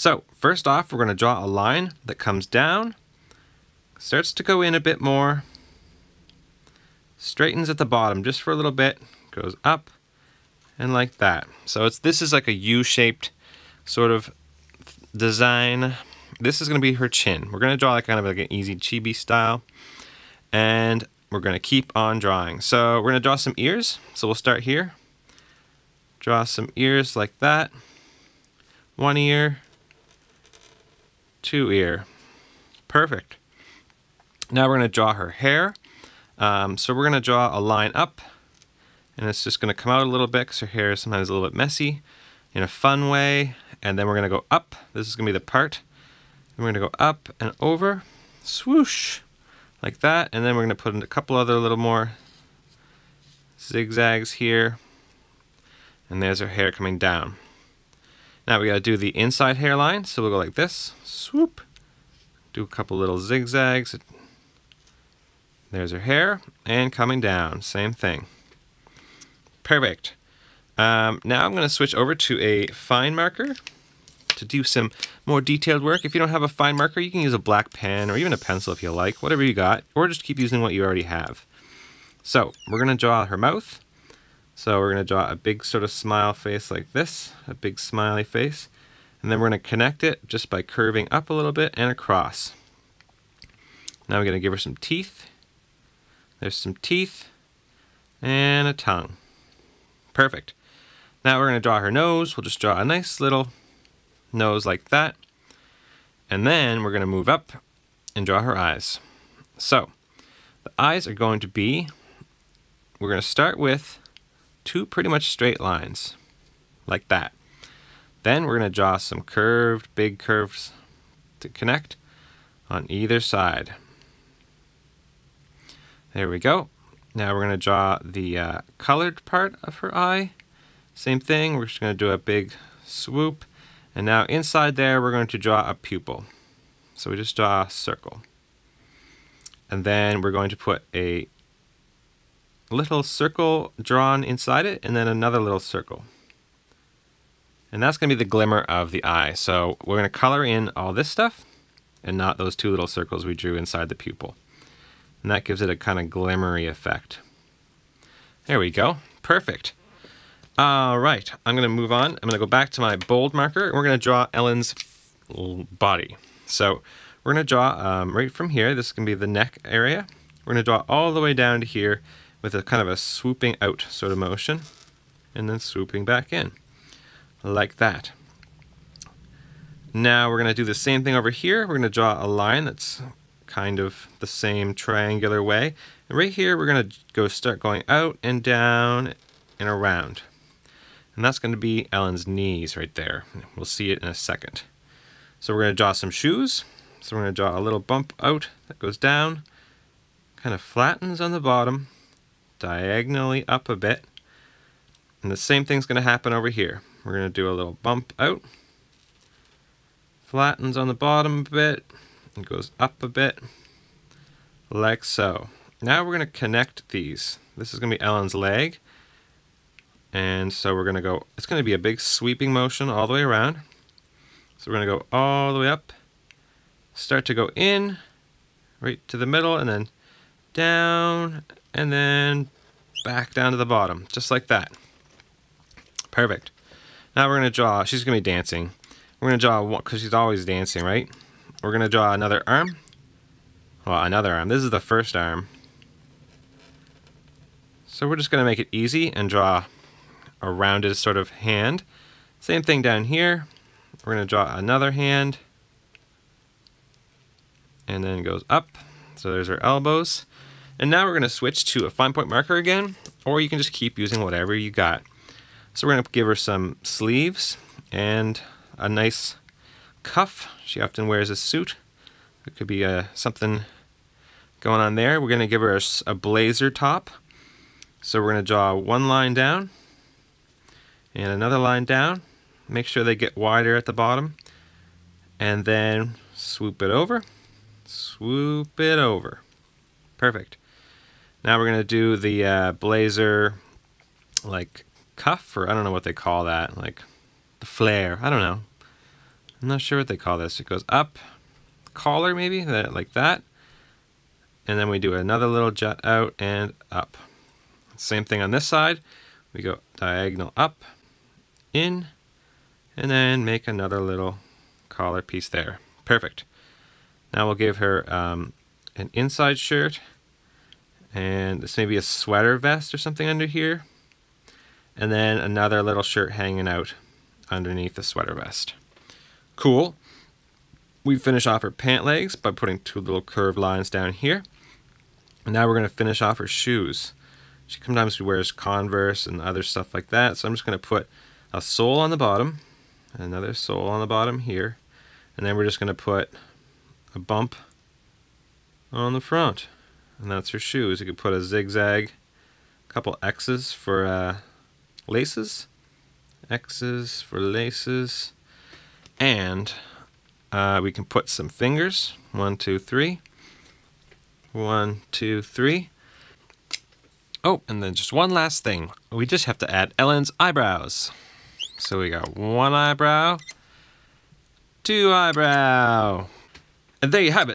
So first off, we're going to draw a line that comes down, starts to go in a bit more, straightens at the bottom just for a little bit, goes up, and like that. So it's this is like a U-shaped sort of design. This is going to be her chin. We're going to draw like kind of like an easy chibi style. And we're going to keep on drawing. So we're going to draw some ears. So we'll start here. Draw some ears like that. One ear, two ear. Perfect. Now we're going to draw her hair. Um, so we're going to draw a line up and it's just going to come out a little bit because her hair is sometimes a little bit messy in a fun way. And then we're going to go up. This is going to be the part. And we're going to go up and over, swoosh, like that. And then we're going to put in a couple other little more zigzags here. And there's her hair coming down. Now we got to do the inside hairline. So we'll go like this, swoop, do a couple little zigzags. There's her hair and coming down, same thing. Perfect. Um, now I'm going to switch over to a fine marker to do some more detailed work. If you don't have a fine marker, you can use a black pen or even a pencil if you like, whatever you got, or just keep using what you already have. So we're going to draw her mouth. So we're going to draw a big sort of smile face like this, a big smiley face. And then we're going to connect it just by curving up a little bit and across. Now we're going to give her some teeth. There's some teeth and a tongue. Perfect. Now we're going to draw her nose. We'll just draw a nice little nose like that. And then we're going to move up and draw her eyes. So the eyes are going to be, we're going to start with two pretty much straight lines like that. Then we're going to draw some curved, big curves to connect on either side. There we go. Now we're going to draw the uh, colored part of her eye. Same thing, we're just going to do a big swoop. And now inside there, we're going to draw a pupil. So we just draw a circle. And then we're going to put a little circle drawn inside it, and then another little circle. And that's going to be the glimmer of the eye. So we're going to color in all this stuff, and not those two little circles we drew inside the pupil. And that gives it a kind of glimmery effect. There we go. Perfect. All right, I'm going to move on. I'm going to go back to my bold marker, and we're going to draw Ellen's body. So we're going to draw um, right from here. This is going to be the neck area. We're going to draw all the way down to here with a kind of a swooping out sort of motion, and then swooping back in, like that. Now we're going to do the same thing over here. We're going to draw a line that's kind of the same triangular way. And right here, we're going to go start going out and down and around. And that's going to be Ellen's knees right there. We'll see it in a second. So we're going to draw some shoes. So we're going to draw a little bump out that goes down, kind of flattens on the bottom, diagonally up a bit. And the same thing's going to happen over here. We're going to do a little bump out, flattens on the bottom a bit, and goes up a bit, like so. Now we're going to connect these. This is going to be Ellen's leg. And so we're going to go, it's going to be a big sweeping motion all the way around. So we're going to go all the way up, start to go in, right to the middle, and then down, and then back down to the bottom, just like that. Perfect. Now we're to draw, she's to be dancing. We're to draw one, because she's always dancing, right? We're to draw another arm. Well, another arm. This is the first arm. So we're just to make it easy and draw a rounded sort of hand. Same thing down here. We're to draw another hand. And then goes up. So there's our elbows. And now we're going to switch to a fine point marker again, or you can just keep using whatever you got. So we're going to give her some sleeves and a nice cuff. She often wears a suit. It could be uh, something going on there. We're going to give her a, a blazer top. So we're going to draw one line down and another line down. Make sure they get wider at the bottom. And then swoop it over. Swoop it over. Perfect. Now we're to do the uh, blazer like cuff, or I don't know what they call that, like the flare. I don't know. I'm not sure what they call this. It goes up, collar maybe, that like that. And then we do another little jut out and up. Same thing on this side. We go diagonal up, in, and then make another little collar piece there. Perfect. Now we'll give her um, an inside shirt and this may be a sweater vest or something under here. And then another little shirt hanging out underneath the sweater vest. Cool. We finish off her pant legs by putting two little curved lines down here. And now we're going to finish off her shoes. She sometimes wears Converse and other stuff like that. So I'm just going to put a sole on the bottom, another sole on the bottom here, and then we're just going to put a bump on the front. And that's her shoes. You could put a zigzag, a couple X's for uh, laces, X's for laces, and uh, we can put some fingers. One, two, three. One, two, three. Oh, and then just one last thing. We just have to add Ellen's eyebrows. So we got one eyebrow, two eyebrow. And there you have it.